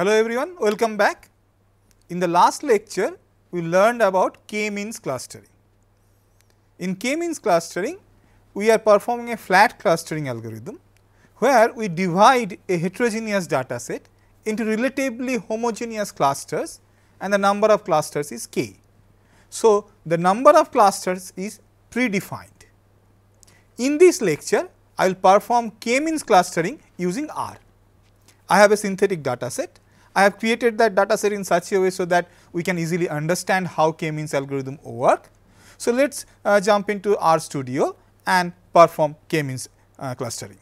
Hello everyone, welcome back. In the last lecture, we learned about k-means clustering. In k-means clustering, we are performing a flat clustering algorithm, where we divide a heterogeneous data set into relatively homogeneous clusters and the number of clusters is k. So, the number of clusters is predefined. In this lecture, I will perform k-means clustering using R. I have a synthetic data set. I have created that data set in such a way so that we can easily understand how k-means algorithm work. So, let us uh, jump into R studio and perform k-means uh, clustering.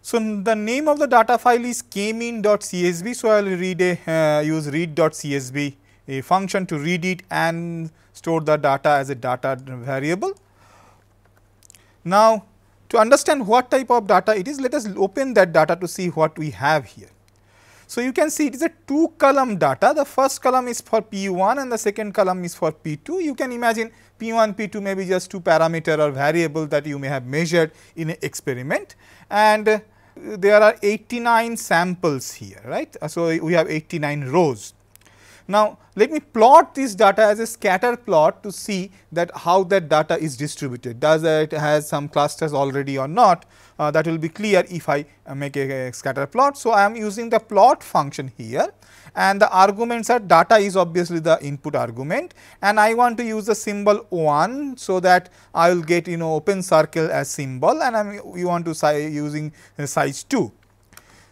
So, the name of the data file is kmean.csv. So, I will read a uh, use read.csv a function to read it and store the data as a data variable. Now, to understand what type of data it is, let us open that data to see what we have here. So, you can see it is a two column data, the first column is for P 1 and the second column is for P 2. You can imagine P 1, P 2 may be just two parameter or variable that you may have measured in an experiment and uh, there are 89 samples here, right. Uh, so, we have 89 rows. Now, let me plot this data as a scatter plot to see that how that data is distributed. Does it has some clusters already or not? Uh, that will be clear if I uh, make a, a, scatter plot. So, I am using the plot function here. And the arguments are data is obviously the input argument. And I want to use the symbol 1 so that I will get you know open circle as symbol. And I am we want to say using size 2.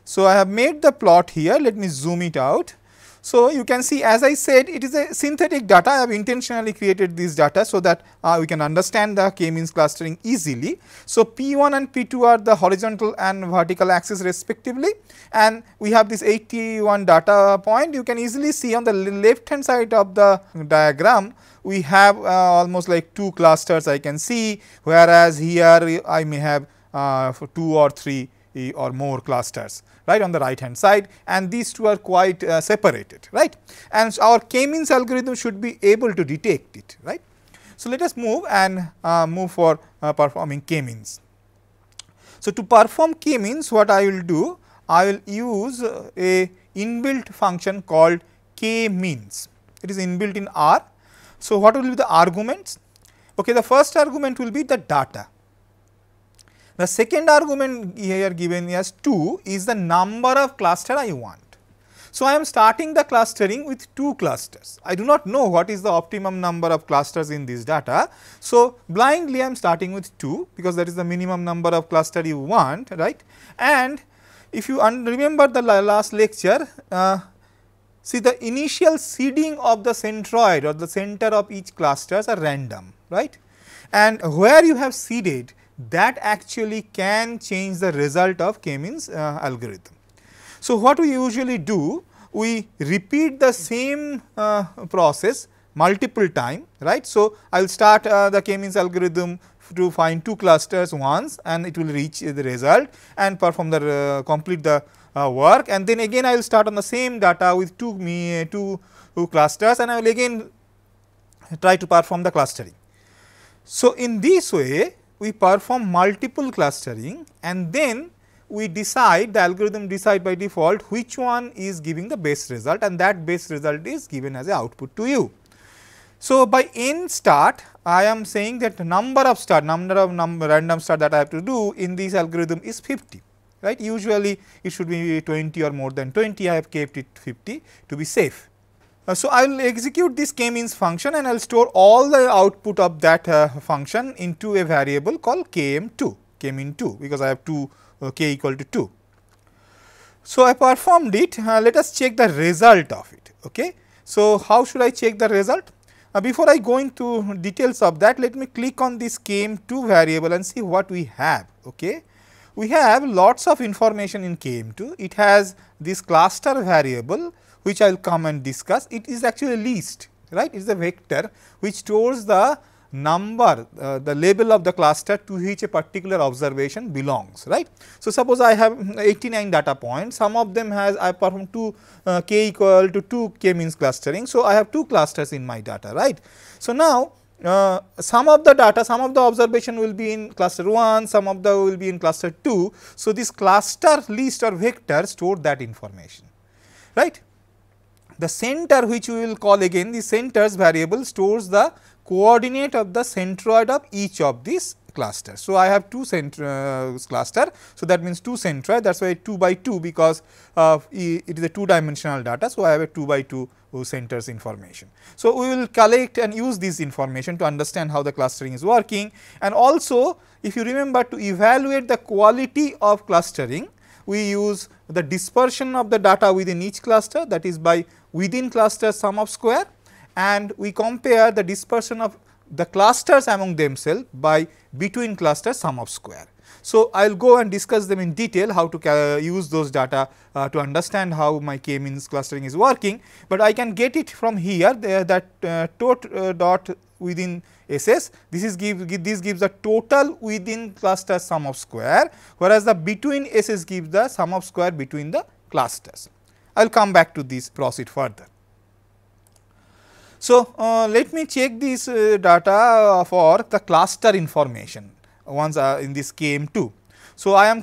So, I have made the plot here. Let me zoom it out so, you can see as I said it is a synthetic data. I have intentionally created this data so that uh, we can understand the k-means clustering easily. So, P1 and P2 are the horizontal and vertical axis respectively. And we have this 81 data point. You can easily see on the left hand side of the diagram we have uh, almost like two clusters I can see. Whereas here I may have uh, two or three or more clusters right on the right hand side and these two are quite uh, separated right and so our k-means algorithm should be able to detect it right. So, let us move and uh, move for uh, performing k-means. So, to perform k-means what I will do I will use a inbuilt function called k-means it is inbuilt in R. So, what will be the arguments? Okay, the first argument will be the data the second argument here given as 2 is the number of cluster I want. So, I am starting the clustering with 2 clusters. I do not know what is the optimum number of clusters in this data. So, blindly I am starting with 2 because that is the minimum number of cluster you want right and if you remember the last lecture uh, see the initial seeding of the centroid or the center of each clusters are random right and where you have seeded that actually can change the result of k-means uh, algorithm. So, what we usually do we repeat the same uh, process multiple time right. So, I will start uh, the k-means algorithm to find two clusters once and it will reach the result and perform the uh, complete the uh, work and then again I will start on the same data with two me two, two clusters and I will again try to perform the clustering. So, in this way we perform multiple clustering and then we decide the algorithm decide by default which one is giving the best result and that best result is given as a output to you. So, by n start I am saying that number of start number of number random start that I have to do in this algorithm is 50 right usually it should be 20 or more than 20 I have kept it 50 to be safe. Uh, so, I will execute this k-means function and I will store all the output of that uh, function into a variable called km2, kmean2 because I have 2 uh, k equal to 2. So, I performed it, let us check the result of it. Okay. So, how should I check the result? Uh, before I go into details of that, let me click on this km2 variable and see what we have. Okay. We have lots of information in km2, it has this cluster variable which I will come and discuss, it is actually a list right it is a vector which stores the number uh, the label of the cluster to which a particular observation belongs right. So, suppose I have 89 data points some of them has I perform 2 uh, k equal to 2 k means clustering. So, I have 2 clusters in my data right. So, now uh, some of the data, some of the observation will be in cluster 1, some of the will be in cluster 2. So, this cluster list or vector store that information, right. The center which we will call again the centers variable stores the coordinate of the centroid of each of these cluster. So, I have two center uh, cluster. So, that means two centroid that is why 2 by 2 because uh, it is a two dimensional data. So, I have a 2 by 2 centers information. So, we will collect and use this information to understand how the clustering is working and also if you remember to evaluate the quality of clustering we use the dispersion of the data within each cluster that is by within cluster sum of square and we compare the dispersion of the clusters among themselves by between cluster sum of square. So, I will go and discuss them in detail how to use those data uh, to understand how my k-means clustering is working, but I can get it from here that uh, tot uh, dot within SS this is give, give, this gives the total within cluster sum of square whereas the between SS gives the sum of square between the clusters. I will come back to this proceed further. So, uh, let me check this uh, data for the cluster information once uh, in this KM2. So, I am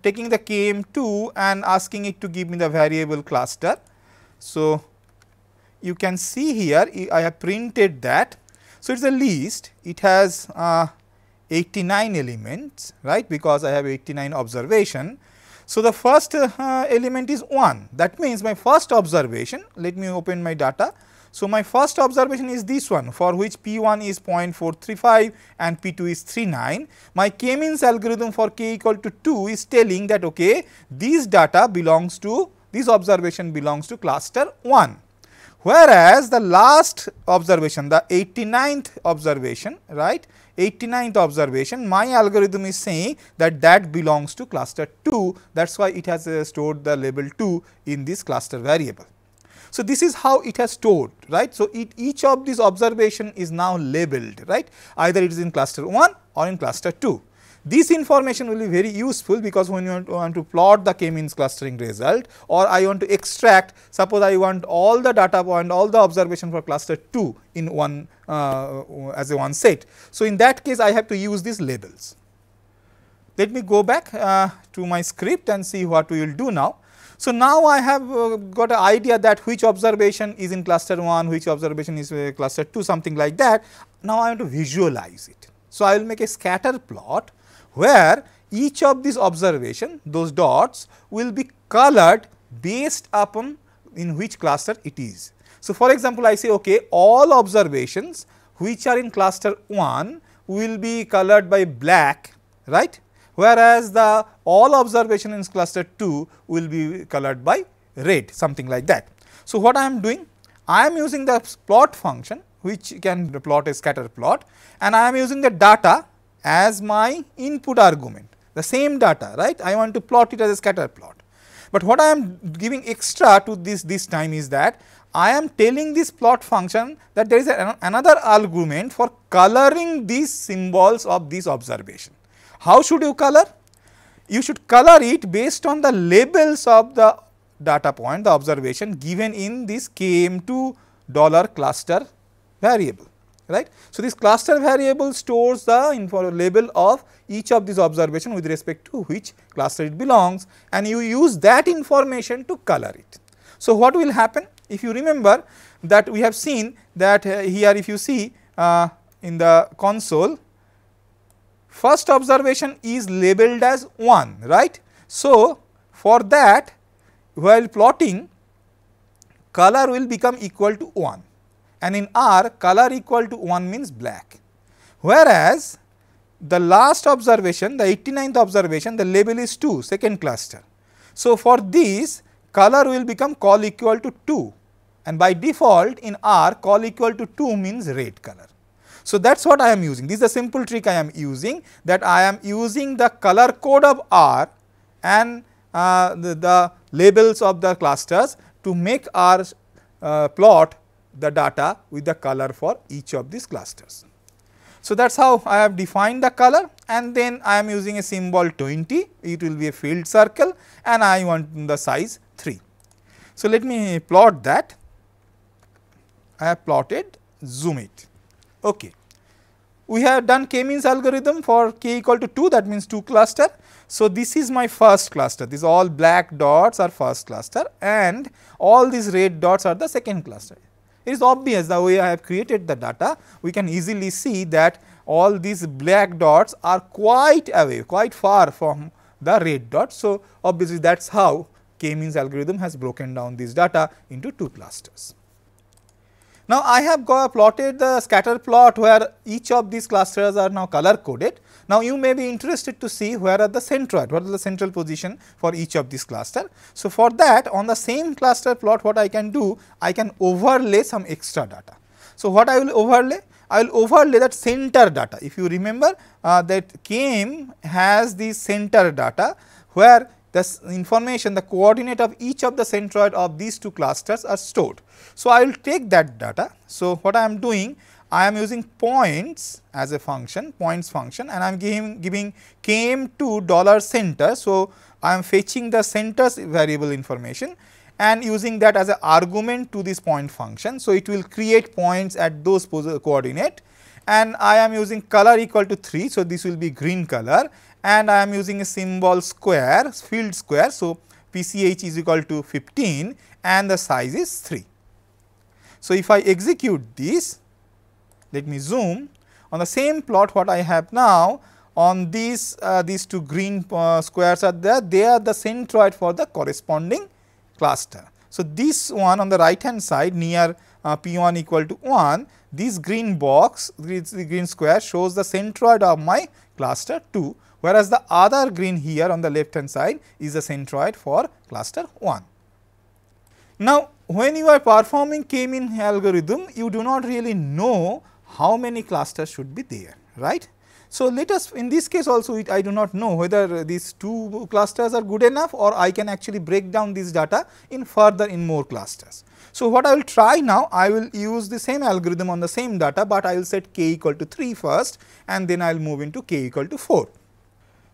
taking the KM2 and asking it to give me the variable cluster. So, you can see here I have printed that. So, it is a list it has uh, 89 elements right because I have 89 observation. So, the first uh, element is 1 that means my first observation let me open my data so, my first observation is this one for which P 1 is 0.435 and P 2 is 39. My k-means algorithm for k equal to 2 is telling that okay, these data belongs to this observation belongs to cluster 1. Whereas, the last observation the 89th observation right 89th observation my algorithm is saying that that belongs to cluster 2 that is why it has uh, stored the label 2 in this cluster variable. So, this is how it has stored right. So, it, each of these observation is now labeled right either it is in cluster 1 or in cluster 2. This information will be very useful because when you want to, plot the k-means clustering result or I want to extract suppose I want all the data point all the observation for cluster 2 in one uh, as a one set. So, in that case I have to use these labels. Let me go back uh, to my script and see what we will do now. So, now I have uh, got an idea that which observation is in cluster 1, which observation is uh, cluster 2 something like that. Now, I want to visualize it. So, I will make a scatter plot where each of these observation those dots will be colored based upon in which cluster it is. So, for example, I say okay all observations which are in cluster 1 will be colored by black right whereas the all observation in cluster 2 will be colored by red something like that. So, what I am doing? I am using the plot function which can plot a scatter plot and I am using the data as my input argument the same data right I want to plot it as a scatter plot. But what I am giving extra to this this time is that I am telling this plot function that there is a, another argument for coloring these symbols of this observation. How should you color? You should color it based on the labels of the data point, the observation given in this KM2 dollar cluster variable, right. So, this cluster variable stores the label of each of these observation with respect to which cluster it belongs and you use that information to color it. So, what will happen? If you remember that we have seen that uh, here if you see uh, in the console first observation is labeled as 1 right. So, for that while plotting color will become equal to 1 and in R color equal to 1 means black. Whereas, the last observation the 89th observation the label is 2 second cluster. So, for this color will become col equal to 2 and by default in R col equal to 2 means red color. So, that is what I am using. This is a simple trick I am using that I am using the color code of R and uh, the, the, labels of the clusters to make our uh, plot the data with the color for each of these clusters. So, that is how I have defined the color and then I am using a symbol 20, it will be a filled circle and I want the size 3. So, let me plot that. I have plotted zoom it. Okay. we have done k-means algorithm for k equal to 2 that means 2 cluster. So, this is my first cluster these all black dots are first cluster and all these red dots are the second cluster. It is obvious the way I have created the data we can easily see that all these black dots are quite away quite far from the red dots. So, obviously that is how k-means algorithm has broken down this data into two clusters. Now, I have plotted the scatter plot where each of these clusters are now color coded. Now, you may be interested to see where are the centroid, what is the central position for each of these cluster. So, for that on the same cluster plot what I can do, I can overlay some extra data. So, what I will overlay? I will overlay that center data. If you remember uh, that KM has the center data where the information the coordinate of each of the centroid of these two clusters are stored. So, I will take that data. So, what I am doing I am using points as a function points function and I am giving, giving km2 dollar center. So, I am fetching the centers variable information and using that as an argument to this point function. So, it will create points at those coordinate and I am using color equal to 3. So, this will be green color and I am using a symbol square field square. So, PCH is equal to 15 and the size is 3. So, if I execute this let me zoom on the same plot what I have now on these uh, these two green uh, squares are there they are the centroid for the corresponding cluster. So, this one on the right hand side near uh, P 1 equal to 1 this green box this green square shows the centroid of my cluster 2 whereas the other green here on the left hand side is the centroid for cluster 1. Now, when you are performing k-mean algorithm, you do not really know how many clusters should be there, right. So, let us in this case also it, I do not know whether these two clusters are good enough or I can actually break down this data in further in more clusters. So, what I will try now I will use the same algorithm on the same data, but I will set k equal to 3 first and then I will move into k equal to 4.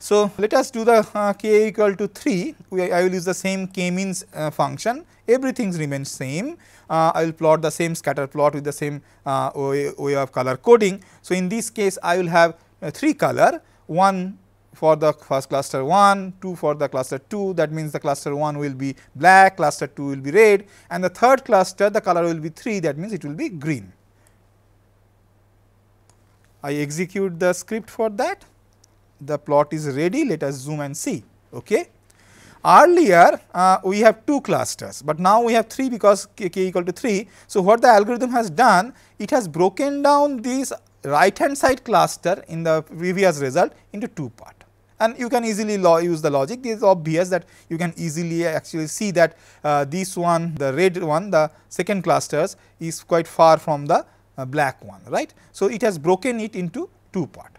So, let us do the uh, k equal to 3, we, I will use the same k means uh, function, everything remains same. Uh, I will plot the same scatter plot with the same uh, way, way, of color coding. So, in this case I will have uh, 3 color, 1 for the first cluster 1, 2 for the cluster 2 that means the cluster 1 will be black, cluster 2 will be red and the third cluster the color will be 3 that means it will be green. I execute the script for that the plot is ready let us zoom and see. Okay. Earlier uh, we have two clusters, but now we have 3 because k, k equal to 3. So, what the algorithm has done it has broken down this right hand side cluster in the previous result into two part and you can easily use the logic it is obvious that you can easily actually see that uh, this one the red one the second clusters is quite far from the uh, black one right. So, it has broken it into two part.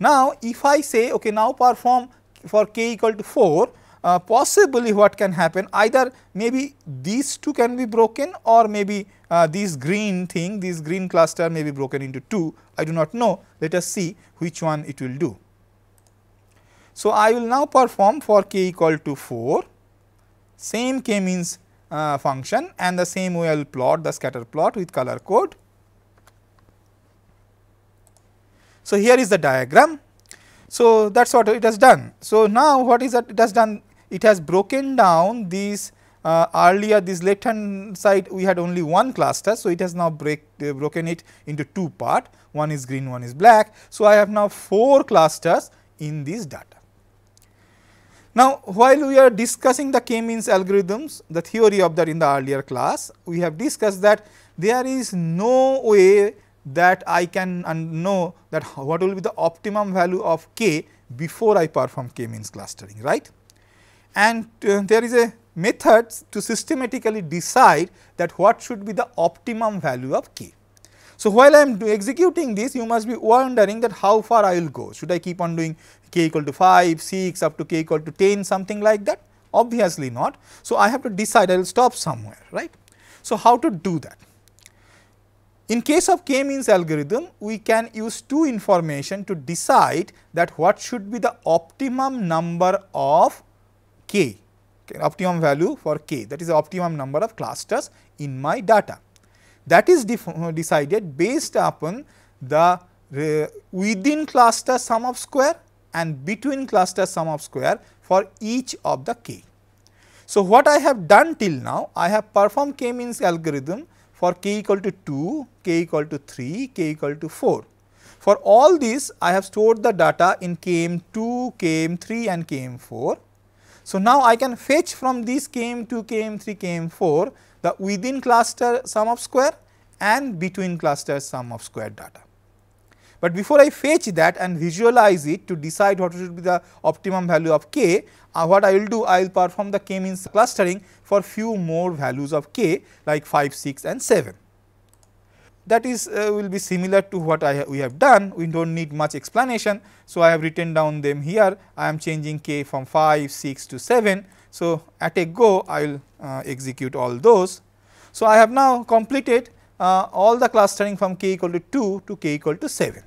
Now, if I say okay now perform for k equal to 4 uh, possibly what can happen either maybe these two can be broken or maybe uh, this green thing this green cluster may be broken into 2 I do not know. Let us see which one it will do. So, I will now perform for k equal to 4 same k means uh, function and the same way I will plot the scatter plot with color code So, here is the diagram. So, that is what it has done. So, now what is that it has done? It has broken down these uh, earlier this left hand side we had only one cluster. So, it has now break, uh, broken it into two part one is green one is black. So, I have now 4 clusters in this data. Now, while we are discussing the k-means algorithms the theory of that in the earlier class we have discussed that there is no way that I can know that what will be the optimum value of k before I perform k means clustering right. And uh, there is a method to systematically decide that what should be the optimum value of k. So, while I am executing this you must be wondering that how far I will go should I keep on doing k equal to 5, 6 up to k equal to 10 something like that obviously not. So, I have to decide I will stop somewhere right. So, how to do that? In case of k-means algorithm, we can use two information to decide that what should be the optimum number of k, optimum value for k that is the optimum number of clusters in my data. That is uh, decided based upon the uh, within cluster sum of square and between cluster sum of square for each of the k. So, what I have done till now, I have performed k-means algorithm for k equal to 2, k equal to 3, k equal to 4. For all these, I have stored the data in km2, km3 and km4. So, now I can fetch from these km2, km3, km4 the within cluster sum of square and between cluster sum of square data. But before I fetch that and visualize it to decide what should be the optimum value of k, uh, what I will do, I will perform the k means clustering for few more values of k like 5, 6 and 7. That is uh, will be similar to what I ha we have done, we do not need much explanation. So, I have written down them here, I am changing k from 5, 6 to 7. So, at a go I will uh, execute all those. So, I have now completed uh, all the clustering from k equal to 2 to k equal to 7.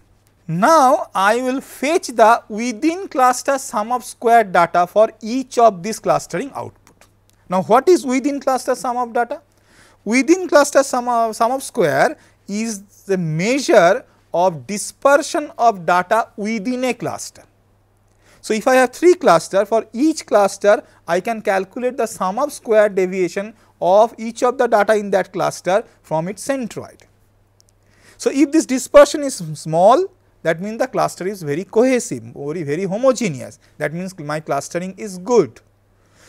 Now, I will fetch the within cluster sum of square data for each of this clustering output. Now, what is within cluster sum of data? Within cluster sum of, sum of square is the measure of dispersion of data within a cluster. So, if I have 3 cluster for each cluster I can calculate the sum of square deviation of each of the data in that cluster from its centroid. So, if this dispersion is small that means the cluster is very cohesive, very, very homogeneous. That means my clustering is good.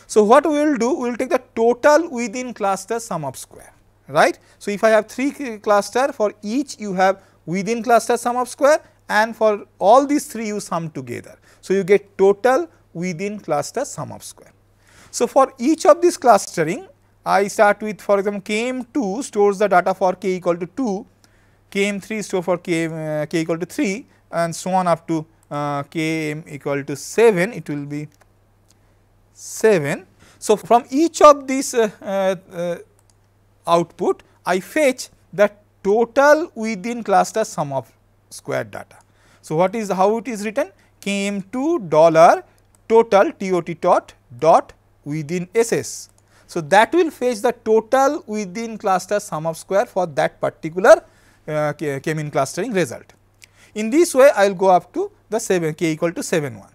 So, what we will do? We will take the total within cluster sum of square, right. So, if I have 3 cluster for each you have within cluster sum of square and for all these 3 you sum together. So, you get total within cluster sum of square. So, for each of this clustering I start with for example, KM2 stores the data for k equal to 2 km3 store for k, uh, k equal to 3 and so on up to uh, km equal to 7 it will be 7. So, from each of these uh, uh, uh, output I fetch the total within cluster sum of square data. So, what is how it is written km2 dollar total tot dot dot within ss. So, that will fetch the total within cluster sum of square for that particular uh, k-mean clustering result. In this way, I will go up to the 7 k equal to 7 1.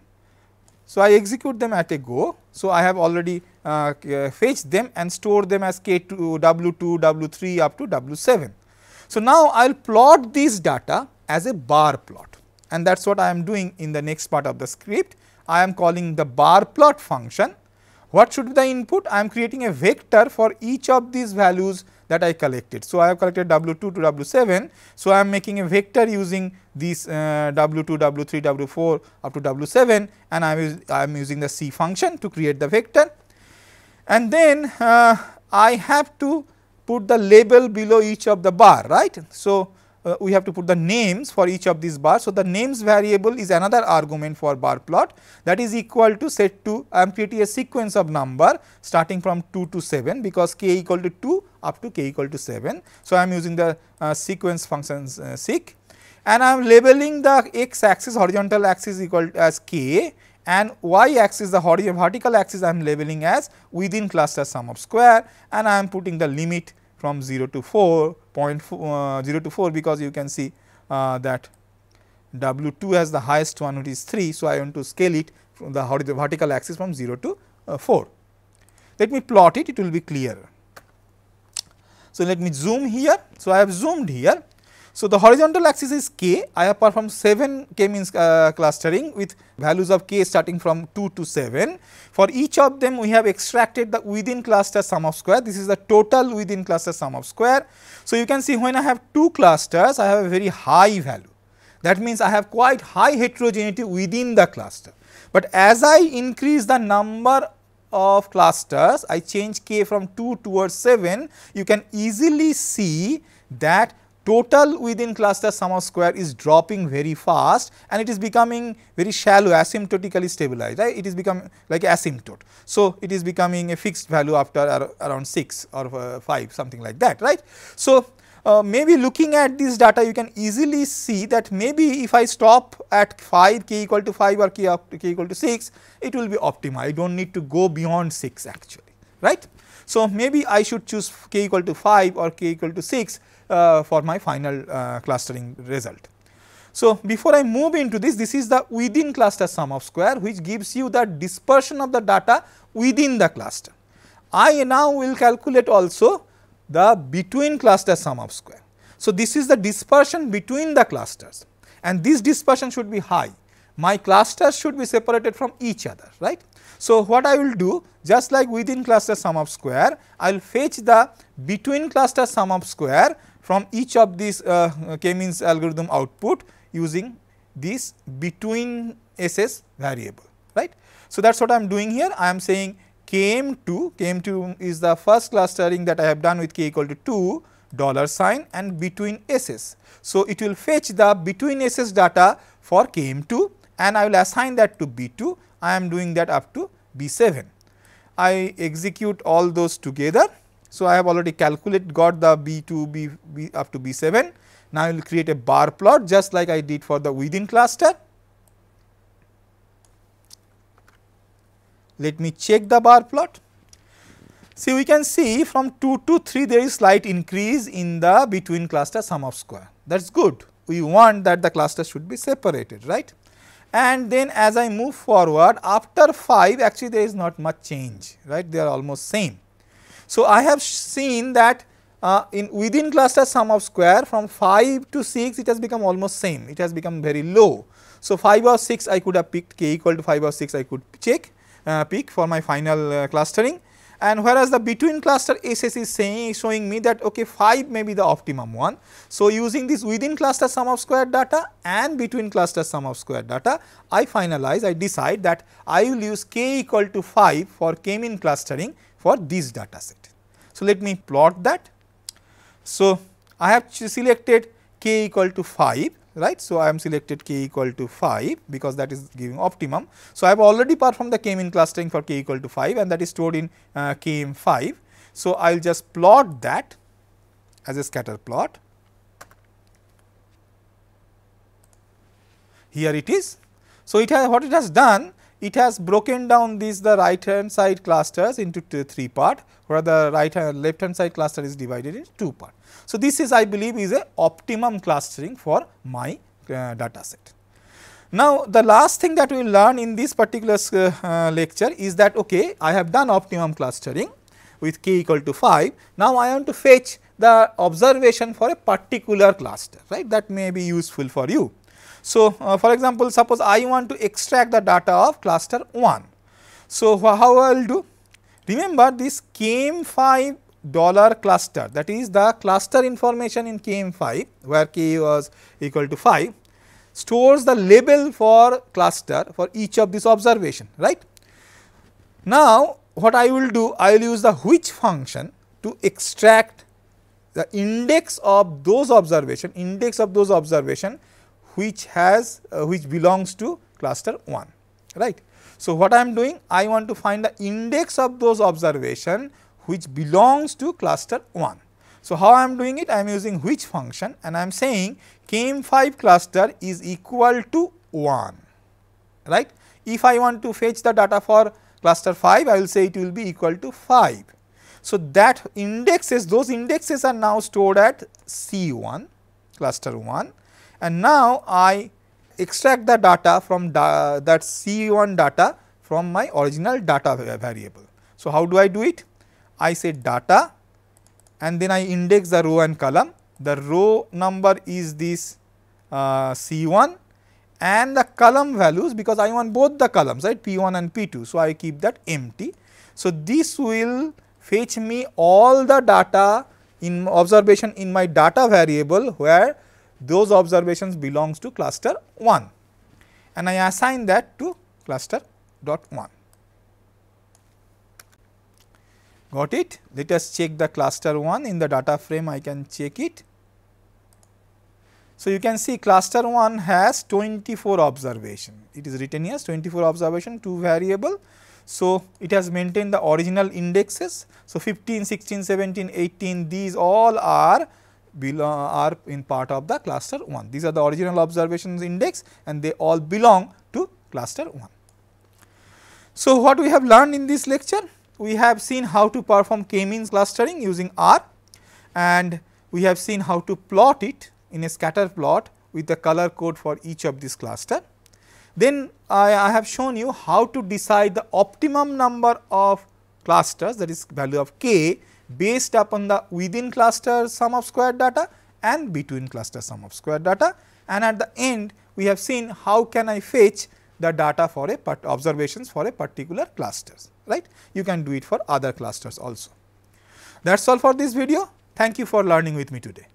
So, I execute them at a go. So, I have already uh, fetched them and store them as k 2 w 2 w 3 up to w 7. So, now I will plot this data as a bar plot and that is what I am doing in the next part of the script. I am calling the bar plot function. What should be the input? I am creating a vector for each of these values that I collected. So, I have collected W2 to W7. So, I am making a vector using these uh, W2, W3, W4 up to W7 and I am, I am using the C function to create the vector. And then uh, I have to put the label below each of the bar, right. So, uh, we have to put the names for each of these bars. So, the names variable is another argument for bar plot that is equal to set to I am creating a sequence of number starting from 2 to 7 because k equal to 2 up to k equal to 7. So, I am using the uh, sequence functions uh, seq and I am labeling the x axis horizontal axis equal as k and y axis the vertical axis I am labeling as within cluster sum of square and I am putting the limit from 0 to 4 uh, 0 to 4 because you can see uh, that W 2 has the highest one which is 3. So, I want to scale it from the vertical axis from 0 to uh, 4. Let me plot it, it will be clearer. So, let me zoom here. So, I have zoomed here so, the horizontal axis is k, I have performed 7 k means uh, clustering with values of k starting from 2 to 7. For each of them we have extracted the within cluster sum of square, this is the total within cluster sum of square. So, you can see when I have 2 clusters I have a very high value that means I have quite high heterogeneity within the cluster. But as I increase the number of clusters I change k from 2 towards 7 you can easily see that total within cluster sum of square is dropping very fast and it is becoming very shallow asymptotically stabilized right it is becoming like asymptote. So, it is becoming a fixed value after ar around 6 or uh, 5 something like that right. So, uh, maybe looking at this data you can easily see that maybe if I stop at 5 k equal to 5 or k, up to k equal to 6 it will be optimal I do not need to go beyond 6 actually right. So, maybe I should choose k equal to 5 or k equal to 6 uh, for my final uh, clustering result. So, before I move into this, this is the within cluster sum of square which gives you the dispersion of the data within the cluster. I now will calculate also the between cluster sum of square. So, this is the dispersion between the clusters and this dispersion should be high. My clusters should be separated from each other, right. So, what I will do just like within cluster sum of square, I will fetch the between cluster sum of square from each of these uh, k-means algorithm output using this between SS variable, right. So, that is what I am doing here. I am saying km2, km2 is the first clustering that I have done with k equal to 2 dollar sign and between SS. So, it will fetch the between SS data for km2 and I will assign that to B2, I am doing that up to B7. I execute all those together. So, I have already calculated got the B2 B, B up to B7 now, I will create a bar plot just like I did for the within cluster. Let me check the bar plot. See we can see from 2 to 3 there is slight increase in the between cluster sum of square that is good. We want that the cluster should be separated right and then as I move forward after 5 actually there is not much change right they are almost same. So, I have seen that uh, in within cluster sum of square from 5 to 6 it has become almost same it has become very low. So, 5 or 6 I could have picked k equal to 5 or 6 I could check uh, pick for my final uh, clustering and whereas the between cluster SS is saying showing me that okay 5 may be the optimum one. So, using this within cluster sum of square data and between cluster sum of square data I finalize I decide that I will use k equal to 5 for k mean clustering for this data set. So, let me plot that so, I have selected k equal to 5 right. So, I am selected k equal to 5 because that is giving optimum. So, I have already performed the k-mean clustering for k equal to 5 and that is stored in uh, km5. So, I will just plot that as a scatter plot. Here it is. So, it has what it has done it has broken down these the right hand side clusters into three part where the right hand left hand side cluster is divided into two part. So, this is I believe is a optimum clustering for my uh, data set. Now, the last thing that we will learn in this particular uh, uh, lecture is that okay, I have done optimum clustering with k equal to 5. Now, I want to fetch the observation for a particular cluster right that may be useful for you. So, uh, for example, suppose I want to extract the data of cluster 1. So, how I will do? Remember this KM5 dollar cluster that is the cluster information in KM5 where k was equal to 5 stores the label for cluster for each of this observation right. Now, what I will do I will use the which function to extract the index of those observation index of those observation which has uh, which belongs to cluster 1 right. So, what I am doing I want to find the index of those observation which belongs to cluster 1. So, how I am doing it I am using which function and I am saying KM5 cluster is equal to 1 right. If I want to fetch the data for cluster 5 I will say it will be equal to 5. So, that indexes those indexes are now stored at C1 cluster 1 and now I extract the data from da that C1 data from my original data variable. So, how do I do it? I say data and then I index the row and column. The row number is this uh, C1 and the column values because I want both the columns right P1 and P2. So, I keep that empty. So, this will fetch me all the data in observation in my data variable where those observations belongs to cluster 1 and I assign that to cluster dot 1. Got it? Let us check the cluster 1 in the data frame I can check it. So, you can see cluster 1 has 24 observation, it is written here 24 observation 2 variable. So, it has maintained the original indexes. So, 15, 16, 17, 18 these all are are in part of the cluster 1. These are the original observations index and they all belong to cluster 1. So, what we have learned in this lecture? We have seen how to perform k-means clustering using R and we have seen how to plot it in a scatter plot with the color code for each of these cluster. Then I, I have shown you how to decide the optimum number of clusters that is value of k based upon the within cluster sum of square data and between cluster sum of square data and at the end we have seen how can I fetch the data for a observations for a particular clusters right. You can do it for other clusters also. That is all for this video. Thank you for learning with me today.